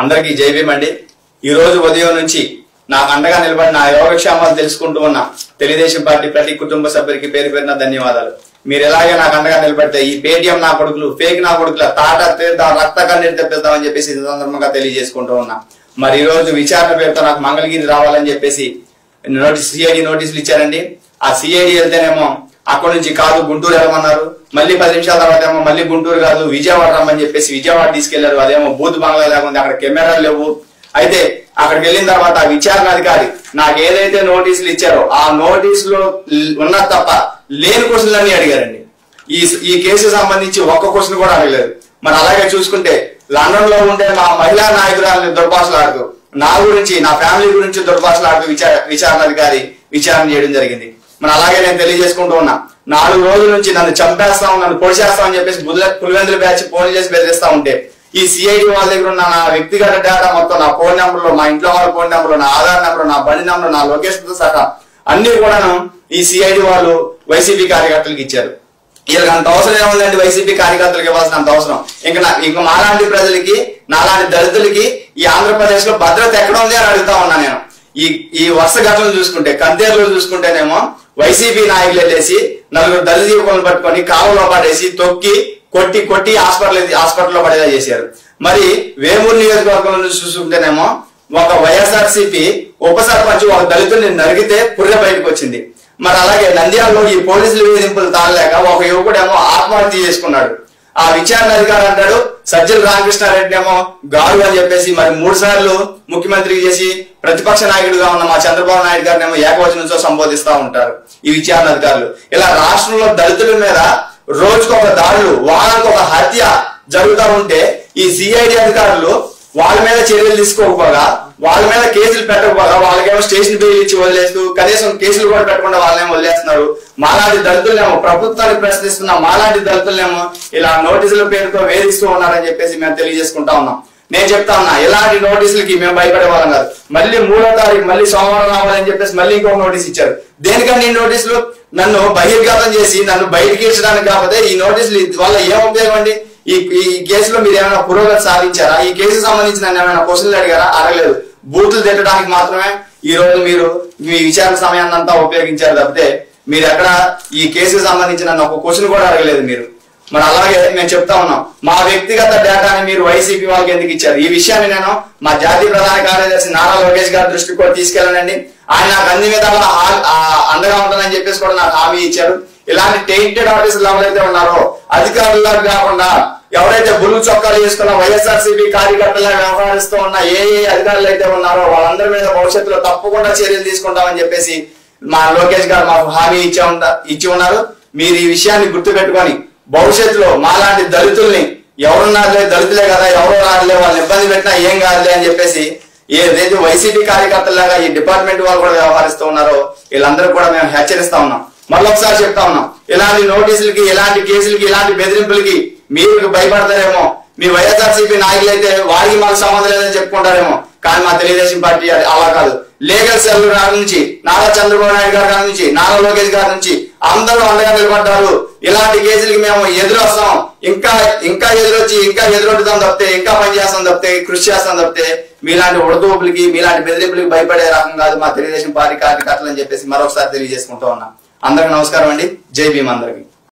అందరికీ జై భీమ్ అండి. ఈ రోజు ఉదయం నుంచి నాకు అండగా నిలబడి నా యోగక్షేమాలు తెలుసుకుంటూ ఉన్న తెలుగుదేశం పార్టీ ప్రతి కుటుంబ సభ్యునికి పేరు పేరున ధన్యవాదాలు. మీరు ఎలాగే నాకు అండగా నిలబడితే ఈ పేటిఎం నా కొడుకులు ఫేక్ నా కొడుకుల తాట తీద్దాం రక్త కన్నీరు తెప్పిద్దామని చెప్పేసి సందర్భంగా తెలియజేసుకుంటూ ఉన్నా. మరి ఈ రోజు విచారణ పేరుతో నాకు మంగళగిరి రావాలని చెప్పేసి నోటీస్ సిఐడి నోటీసులు ఇచ్చారండి. ఆ సిఐడి వెళ్తేనేమో అక్కడ నుంచి కాదు గుంటూరు వెళ్ళమన్నారు. మళ్ళీ పది నిమిషాల తర్వాత ఏమో మళ్ళీ గుంటూరు కాదు విజయవాడ రమ్మని చెప్పేసి విజయవాడ తీసుకెళ్ళారు. అదేమో బూత్ బంగ్లా లేకుండా అక్కడ కెమెరాలు లేవు. అయితే అక్కడికి వెళ్ళిన తర్వాత ఆ విచారణ అధికారి నాకు ఏదైతే నోటీసులు ఇచ్చారో ఆ నోటీసులో ఉన్న తప్ప లేని క్వశ్చన్లన్నీ అడిగారండి. ఈ ఈ కేసు సంబంధించి ఒక్క క్వశ్చన్ కూడా అడగలేదు. మరి అలాగే చూసుకుంటే లండన్లో ఉండే మా మహిళా నాయకురాలని దుర్భాషలాడుతూ నా గురించి నా ఫ్యామిలీ గురించి దుర్భాషలాడుతూ విచార విచారణ అధికారి విచారణ చేయడం జరిగింది. మరి అలాగే నేను తెలియజేసుకుంటూ ఉన్నా. నాలుగు రోజుల నుంచి నన్ను చంపేస్తాం నన్ను పొడిచేస్తాం అని చెప్పేసి బుల్ల- పులివెందుల బ్యాచ్ ఫోన్ చేసి బెదిరిస్తా ఉంటే ఈ సిఐడి వాళ్ళ దగ్గర ఉన్న నా వ్యక్తిగత డేటా మొత్తం నా ఫోన్ నెంబర్లో మా ఇంట్లో వాళ్ళ ఫోన్ నెంబర్లో నా ఆధార్ నెంబర్ నా బండి నెంబర్ నా లొకేషన్ సహా అన్ని కూడాను ఈ సిఐడి వాళ్ళు వైసీపీ కార్యకర్తలకు ఇచ్చారు. వీళ్ళకి అంత అవసరం ఏముందండి వైసీపీ కార్యకర్తలకు ఇవ్వాల్సిన అంత అవసరం. ఇంకా నా- ఇంకా మాలాంటి ప్రజలకి నాలాంటి దళితులకి ఈ ఆంధ్రప్రదేశ్లో భద్రత ఎక్కడ ఉంది అని అడుగుతా ఉన్నా నేను. ఈ ఈ వరుస ఘటనలు చూసుకుంటే కందేర్లో చూసుకుంటేనేమో వైసీపీ నాయకులు వెళ్ళేసి నలుగురు దళిత యువకులను పట్టుకొని కాలువలో పడేసి తొక్కి కొట్టి కొట్టి హాస్పిటల్ హాస్పిటల్లో పడేలా చేశారు. మరి వేమూరు నియోజకవర్గంలో చూసుకుంటేనేమో ఒక వైఎస్ఆర్సీపీ ఉప సర్పంచ్ ఒక దళితుడిని నరిగితే పుర్రె బయటకు వచ్చింది. మరి అలాగే నంద్యాలలో ఈ పోలీసులు వేధింపులు తాళలేక ఒక యువకుడేమో ఆత్మహత్య చేసుకున్నాడు. ఆ విచారణ అధికారి అంటాడు సజ్జల రామకృష్ణారెడ్డి ఏమో గారు అని చెప్పేసి మరి మూడు సార్లు ముఖ్యమంత్రి చేసి ప్రతిపక్ష నాయకుడిగా ఉన్న మా చంద్రబాబు నాయుడు గారిని ఏమో ఏకవచనంతో సంబోధిస్తా ఉంటారు ఈ విచారణ అధికారులు. ఇలా రాష్ట్రంలో దళితుల మీద రోజుకు ఒక దాడులు వారానికి ఒక హత్య జరుగుతూ ఉంటే ఈ సిఐడి అధికారులు వాళ్ళ మీద చర్యలు తీసుకోకపోగా వాళ్ళ మీద కేసులు పెట్టకపోగా వాళ్ళకేమో స్టేషన్ బెయిల్ ఇచ్చి వదిలేస్తూ కనీసం కేసులు కూడా పెట్టకుండా వాళ్ళేమో వదిలేస్తున్నారు. మాలాంటి దళితులనేమో ప్రభుత్వాన్ని ప్రశ్నిస్తున్న మాలాంటి దళితులనేమో ఇలా నోటీసుల పేరుతో వేధిస్తూ ఉన్నారని చెప్పేసి మేము తెలియజేసుకుంటా ఉన్నాం. నేను చెప్తా ఉన్నా ఇలాంటి నోటీసులకి మేము భయపడే వాళ్ళం కాదు. మళ్ళీ మూడో తారీఖు మళ్ళీ సోమవారం రావాలని చెప్పేసి మళ్ళీ ఇంకొక నోటీస్ ఇచ్చారు. దేనికంటే ఈ నోటీసులు? నన్ను బహిర్గతం చేసి నన్ను బయటకి ఇచ్చడానికి కాకపోతే ఈ నోటీసులు వల్ల ఏం ఉపయోగం అండి? ఈ ఈ కేసులో మీరు ఏమైనా పురోగతి సాధించారా? ఈ కేసుకు సంబంధించిన ఏమైనా క్వశ్చన్లు అడిగారా? అడగలేదు. బూతులు తిట్టడానికి మాత్రమే ఈ రోజు మీరు మీ విచారణ సమయాన్ని అంతా ఉపయోగించారు తప్పితే మీరు ఎక్కడ ఈ కేసుకు సంబంధించిన ఒక క్వశ్చన్ కూడా అడగలేదు మీరు. మరి అలాగే మేము చెప్తా ఉన్నాం. మా వ్యక్తిగత డేటాని మీరు వైసీపీ వాళ్ళకి ఎందుకు ఇచ్చారు? ఈ విషయాన్ని నేను మా జాతీయ ప్రధాన కార్యదర్శి నారా లోకేష్ గారి దృష్టికి కూడా తీసుకెళ్ళనండి. ఆయన నాకు అన్ని విధాలుగా అండగా ఉంటుందని చెప్పేసి కూడా నాకు హామీ ఇచ్చారు. ఇలాంటి టెయింటెడ్ ఆఫీసులు ఎవరైతే ఉన్నారో అధికారులకు కాకుండా ఎవరైతే బుల్లు చొక్కాలు వేసుకున్న వైఎస్ఆర్సీపీ కార్యకర్తలా వ్యవహరిస్తూ ఉన్న ఏ ఏ అధికారులు అయితే ఉన్నారో వాళ్ళందరి మీద భవిష్యత్తులో తప్పకుండా చర్యలు తీసుకుంటామని చెప్పేసి మా లోకేష్ గారు మాకు హామీ ఇచ్చే ఇచ్చి ఉన్నారు. మీరు ఈ విషయాన్ని గుర్తు పెట్టుకొని భవిష్యత్తులో మాలాంటి దళితుల్ని ఎవరున్నారులే దళితులే కదా ఎవరు రాదులే వాళ్ళని ఇబ్బంది పెట్టినా ఏం కాదులే అని చెప్పేసి ఏదైతే వైసీపీ కార్యకర్తలాగా ఈ డిపార్ట్మెంట్ వాళ్ళు కూడా వ్యవహరిస్తూ ఉన్నారో వీళ్ళందరూ కూడా మేము హెచ్చరిస్తా ఉన్నాం. మళ్ళొకసారి చెప్తా ఉన్నాం. ఇలాంటి నోటీసులకి ఇలాంటి కేసులకి ఇలాంటి బెదిరింపులకి మీరు భయపడతారేమో. మీ వైఎస్ఆర్సీపీ నాయకులు అయితే వారికి మాకు సంబంధం లేదని చెప్పుకుంటారేమో. కానీ మా తెలుగుదేశం పార్టీ అది అలా కాదు. లీగల్ సెల్ గారి నుంచి నారా చంద్రబాబు నాయుడు గారి గారి నుంచి నారా లోకేష్ గారి నుంచి అందరూ అండగా నిలబడ్డారు. ఇలాంటి కేసులకి మేము ఎదురొస్తాం. ఇంకా ఇంకా ఎదురొచ్చి ఇంకా ఎదురొట్టుతాం తప్పితే ఇంకా పని చేస్తాం తప్పితే కృషి చేస్తాం తప్పితే మీలాంటి ఉడతూపులకి మీలాంటి బెదిరింపులకి భయపడే రకం కాదు మా తెలుగుదేశం పార్టీ కార్యకర్తలు అని చెప్పేసి మరొకసారి తెలియజేసుకుంటూ ఉన్నాం. అందరికి నమస్కారం అండి. జై భీమ్ అందరికి.